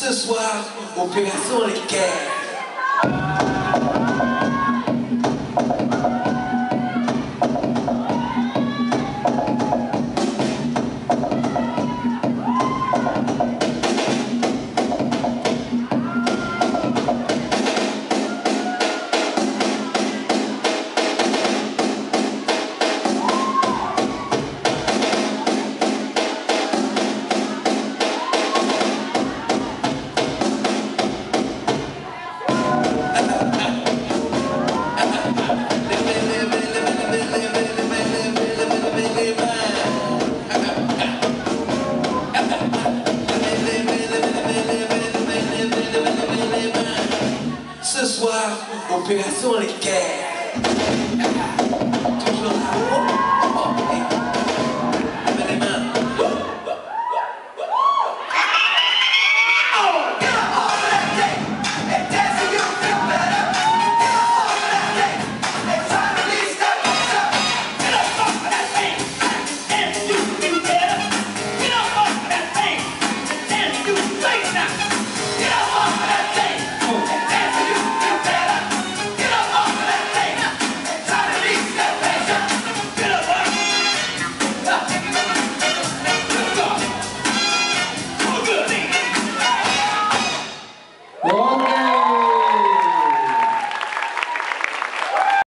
Ce soir, opération les. Soir, opération les guerres.